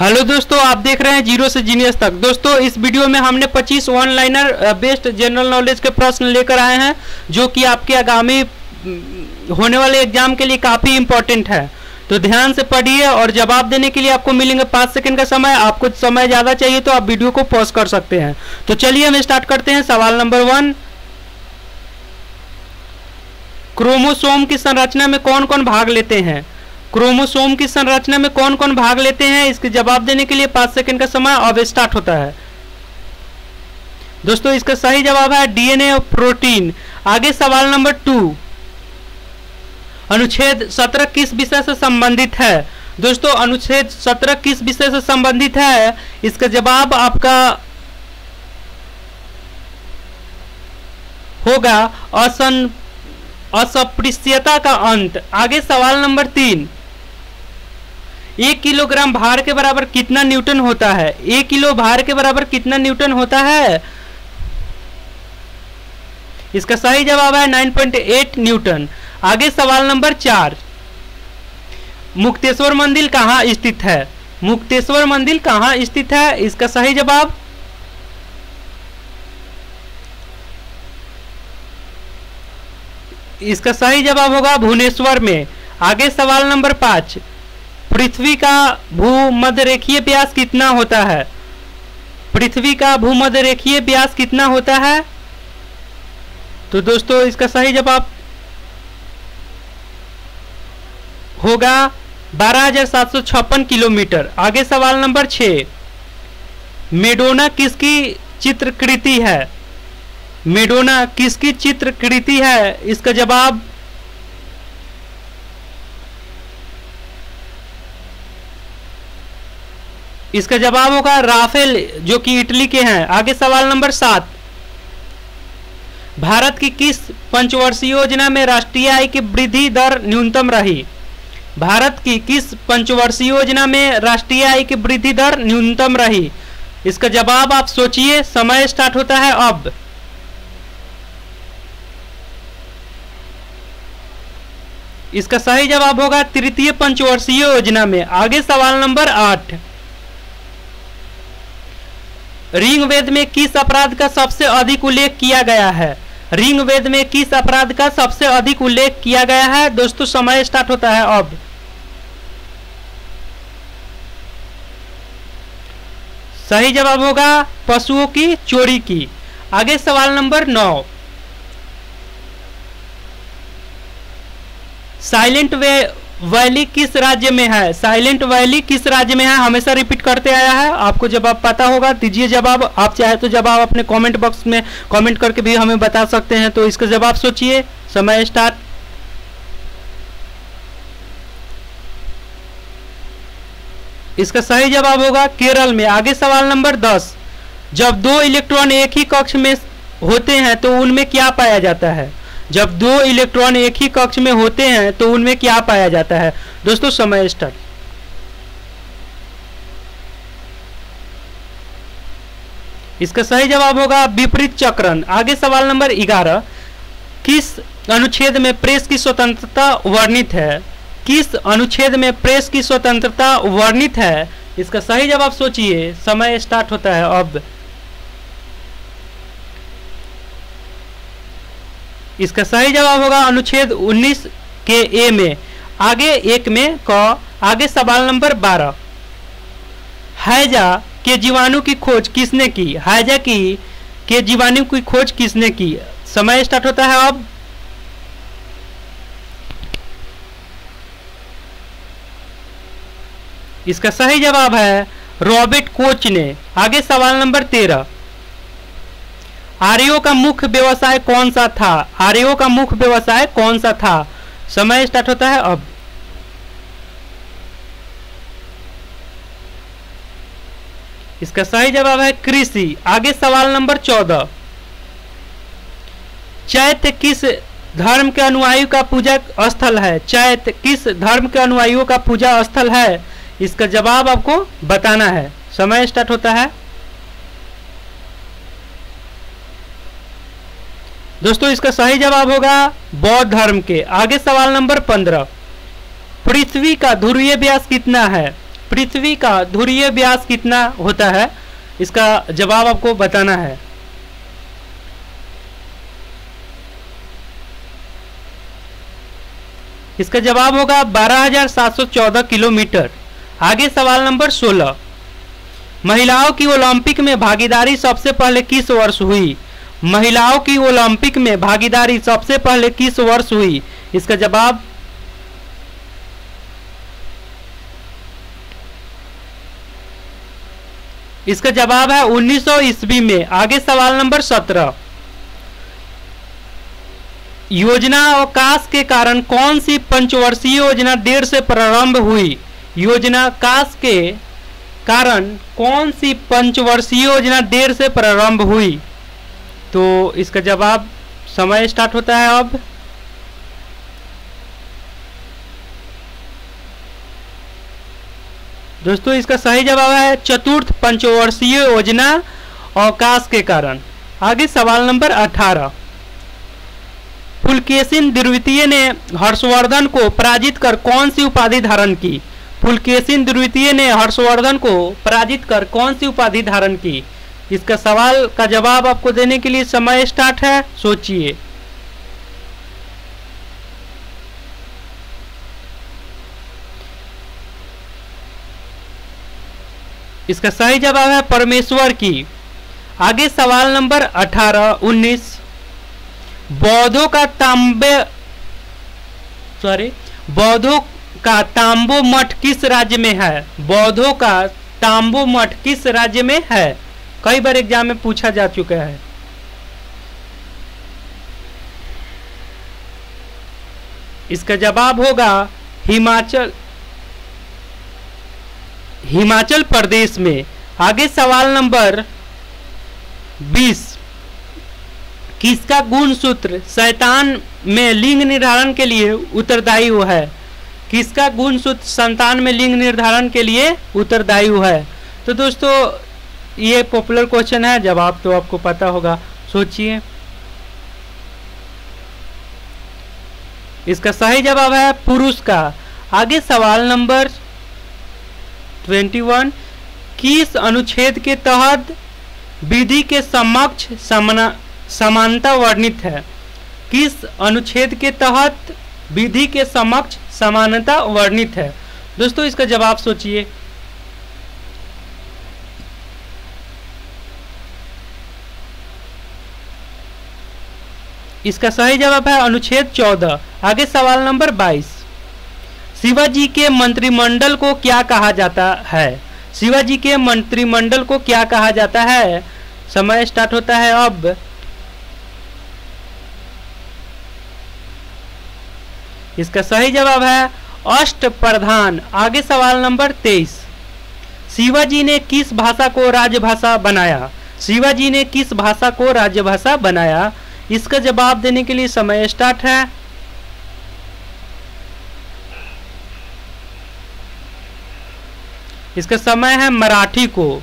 Hello दोस्तों, आप देख रहे हैं ज़ीरो से जीनियस तक। दोस्तों, इस वीडियो में हमने 25 one liner based general knowledge के प्रश्न लेकर आए हैं, जो कि आपके आगामी होने वाले एग्ज़ाम के लिए काफ़ी इंपॉर्टेंट है। तो ध्यान से पढ़िए और जवाब देने के लिए आपको मिलेंगे पाँच सेकंड का समय। आपको समय ज़्यादा चाहिए तो आप वीडियो को पॉज कर सकते हैं। तो चलिए हम स्टार्ट करते हैं। सवाल नंबर वन, क्रोमोसोम की संरचना में कौन कौन भाग लेते हैं? क्रोमोसोम की संरचना में कौन कौन भाग लेते हैं? इसके जवाब देने के लिए पाँच सेकंड का समय अब स्टार्ट होता है। दोस्तों, इसका सही जवाब है डीएनए और प्रोटीन। आगे सवाल नंबर टू। अनुच्छेद सत्रह किस विषय से संबंधित है? दोस्तों, अनुच्छेद सत्रह किस विषय से संबंधित है? इसका जवाब आपका होगा असं असपृश्यता का अंत। आगे सवाल नंबर तीन। एक किलोग्राम भार के बराबर कितना न्यूटन होता है? एक किलो भार के बराबर कितना न्यूटन होता है? इसका सही जवाब है 9.8 न्यूटन। आगे सवाल नंबर चार। मुक्तेश्वर मंदिर कहाँ स्थित है? मुक्तेश्वर मंदिर कहाँ स्थित है? इसका सही जवाब? इसका सही जवाब होगा भुवनेश्वर में। आगे सवाल नंबर पाँच। पृथ्वी का भूमध्य रेखीय व्यास कितना होता है? पृथ्वी का भूमध्य रेखीय व्यास कितना होता है? तो दोस्तों, इसका सही जवाब होगा बारह हज़ार सात सौ छप्पन किलोमीटर। आगे सवाल नंबर छ। मेडोना किसकी चित्रकृति है? मेडोना किसकी चित्रकृति है? इसका जवाब इसका जवाब होगा राफेल, जो कि इटली के हैं। आगे सवाल नंबर सात। भारत की किस पंचवर्षीय योजना में राष्ट्रीय आय की वृद्धि दर न्यूनतम रही? भारत की किस पंचवर्षीय योजना में राष्ट्रीय आय की वृद्धि दर न्यूनतम रही? इसका जवाब आप सोचिए, समय स्टार्ट होता है अब। इसका सही जवाब होगा तृतीय पंचवर्षीय योजना में। आगे सवाल नंबर आठ। रिंग वेद में किस अपराध का सबसे अधिक उल्लेख किया गया है? रिंग वेद में किस अपराध का सबसे अधिक उल्लेख किया गया है? दोस्तों, समय स्टार्ट होता है अब। सही जवाब होगा पशुओं की चोरी की। आगे सवाल नंबर नौ। साइलेंट वे वैली किस राज्य में है? साइलेंट वैली किस राज्य में है? हमेशा रिपीट करते आया है। आपको जवाब पता होगा, दीजिए जवाब। आप चाहे तो जवाब अपने कमेंट बॉक्स में कमेंट करके भी हमें बता सकते हैं। तो इसका जवाब सोचिए। समय स्टार्ट इसका सही जवाब होगा केरल में। आगे सवाल नंबर दस। जब दो इलेक्ट्रॉन एक ही कक्ष में होते हैं तो उनमें क्या पाया जाता है? जब दो इलेक्ट्रॉन एक ही कक्ष में होते हैं तो उनमें क्या पाया जाता है? दोस्तों, समय स्टार्ट इसका सही जवाब होगा विपरीत चक्रण। आगे सवाल नंबर ग्यारह। किस अनुच्छेद में प्रेस की स्वतंत्रता वर्णित है? किस अनुच्छेद में प्रेस की स्वतंत्रता वर्णित है? इसका सही जवाब सोचिए। समय स्टार्ट होता है अब। इसका सही जवाब होगा अनुच्छेद 19 के ए में। आगे एक में क, आगे सवाल नंबर 12 हैजा के जीवाणु की खोज किसने की? हैजा की, के जीवाणु की खोज किसने की? समय स्टार्ट होता है अब। इसका सही जवाब है रॉबर्ट कोच ने। आगे सवाल नंबर तेरह। आर्यो का मुख्य व्यवसाय कौन सा था? आर्यो का मुख्य व्यवसाय कौन सा था? समय स्टार्ट होता है अब। इसका सही जवाब है कृषि। आगे सवाल नंबर चौदह। चैत्य किस धर्म के अनुयायी का पूजा स्थल है? चैत्य किस धर्म के अनुयायियों का पूजा स्थल है? इसका जवाब आपको बताना है। समय स्टार्ट होता है दोस्तों इसका सही जवाब होगा बौद्ध धर्म के। आगे सवाल नंबर पंद्रह। पृथ्वी का ध्रुवीय व्यास कितना है? पृथ्वी का ध्रुवीय व्यास कितना होता है? इसका जवाब आपको बताना है। इसका जवाब होगा 12,714 किलोमीटर। आगे सवाल नंबर 16 महिलाओं की ओलंपिक में भागीदारी सबसे पहले किस वर्ष हुई? महिलाओं की ओलंपिक में भागीदारी सबसे पहले किस वर्ष हुई? इसका जवाब इसका जवाब है 1900 ईस्वी में। आगे सवाल नंबर 17 योजना अवकाश के कारण कौन सी पंचवर्षीय योजना देर से प्रारंभ हुई? योजना काश के कारण कौन सी पंचवर्षीय योजना देर से प्रारंभ हुई? तो इसका जवाब समय स्टार्ट होता है अब। दोस्तों, इसका सही जवाब है चतुर्थ पंचवर्षीय योजना अवकाश के कारण। आगे सवाल नंबर 18 पुलकेशिन द्वितीय ने हर्षवर्धन को पराजित कर कौन सी उपाधि धारण की? पुलकेशिन द्वितीय ने हर्षवर्धन को पराजित कर कौन सी उपाधि धारण की? इसका सवाल का जवाब आपको देने के लिए समय स्टार्ट है, सोचिए। इसका सही जवाब है परमेश्वर की। आगे सवाल नंबर 18 19 बौद्धों का तांबे सॉरी बौद्धों का तांबो मठ किस राज्य में है? बौद्धों का तांबो मठ किस राज्य में है? कई बार एग्ज़ाम में पूछा जा चुका है। इसका जवाब होगा हिमाचल। हिमाचल प्रदेश में। आगे सवाल नंबर 20 किसका गुण सूत्र शैतान में लिंग निर्धारण के लिए उत्तरदायी हुआ है? किसका गुण सूत्र संतान में लिंग निर्धारण के लिए उत्तरदायी हुआ है? तो दोस्तों ये पॉपुलर क्वेश्चन है जवाब तो आपको पता होगा। सोचिए। इसका सही जवाब है पुरुष का। आगे सवाल नंबर 21 किस अनुच्छेद के तहत विधि के समक्ष समना, समानता वर्णित है? किस अनुच्छेद के तहत विधि के समक्ष समानता वर्णित है? दोस्तों, इसका जवाब सोचिए। इसका सही जवाब है अनुच्छेद 14 आगे सवाल नंबर 22 शिवाजी के मंत्रिमंडल को क्या कहा जाता है? शिवाजी के मंत्रिमंडल को क्या कहा जाता है? समय स्टार्ट होता है अब। इसका सही जवाब है अष्ट प्रधान आगे सवाल नंबर तेईस। शिवाजी ने किस भाषा को राजभाषा बनाया? शिवाजी ने किस भाषा को राजभाषा बनाया? इसका जवाब देने के लिए समय स्टार्ट है। इसका समय है मराठी को।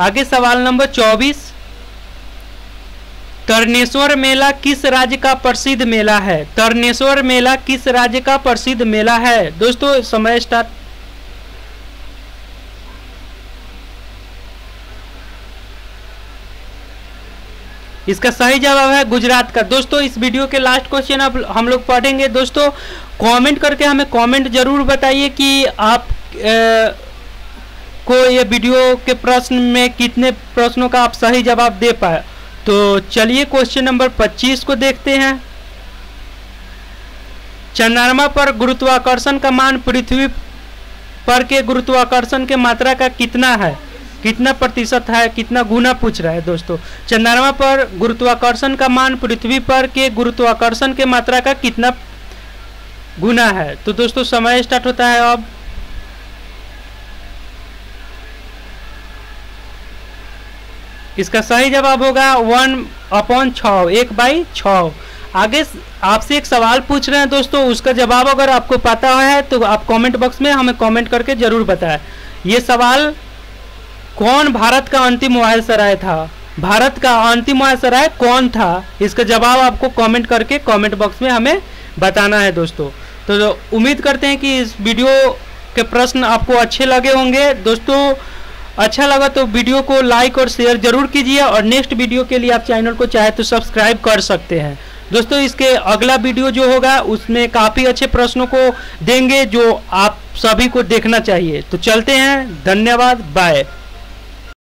आगे सवाल नंबर 24 तरनेश्वर मेला किस राज्य का प्रसिद्ध मेला है? तरनेश्वर मेला किस राज्य का प्रसिद्ध मेला है? दोस्तों, समय स्टार्ट। इसका सही जवाब है गुजरात का। दोस्तों इस वीडियो के लास्ट क्वेश्चन अब हम लोग पढ़ेंगे। दोस्तों कमेंट करके हमें कमेंट ज़रूर बताइए कि आप ए, को ये वीडियो के प्रश्न में कितने प्रश्नों का आप सही जवाब दे पाए। तो चलिए क्वेश्चन नंबर 25 को देखते हैं। चंद्रमा पर गुरुत्वाकर्षण का मान पृथ्वी पर के गुरुत्वाकर्षण के मात्रा का कितना है? कितना प्रतिशत है, कितना गुना पूछ रहा है दोस्तों। चंद्रमा पर गुरुत्वाकर्षण का मान, पृथ्वी पर के गुरुत्वाकर्षण के मात्रा का कितना गुना है? तो दोस्तों, समय स्टार्ट होता है अब। इसका सही जवाब होगा वन अपॉन छ एक बाई छ आगे आपसे एक सवाल पूछ रहे हैं दोस्तों, उसका जवाब अगर आपको पता है तो आप कमेंट बॉक्स में हमें कमेंट करके ज़रूर बताएँ। ये सवाल कौन भारत का अंतिम वायसराय था? भारत का अंतिम वायसराय कौन था? इसका जवाब आपको कमेंट करके कमेंट बॉक्स में हमें बताना है दोस्तों। तो उम्मीद करते हैं कि इस वीडियो के प्रश्न आपको अच्छे लगे होंगे। दोस्तों अच्छा लगा तो वीडियो को लाइक और शेयर ज़रूर कीजिए और नेक्स्ट वीडियो के लिए आप चैनल को चाहे तो सब्सक्राइब कर सकते हैं। दोस्तों, इसके अगला वीडियो जो होगा, उसमें काफ़ी अच्छे प्रश्नों को देंगे जो आप सभी को देखना चाहिए। तो चलते हैं। धन्यवाद। बाय